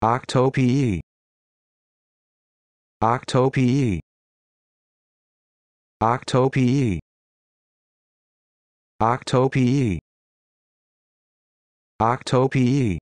Octopi. Octopi. Octopi. Octopi. Octopi.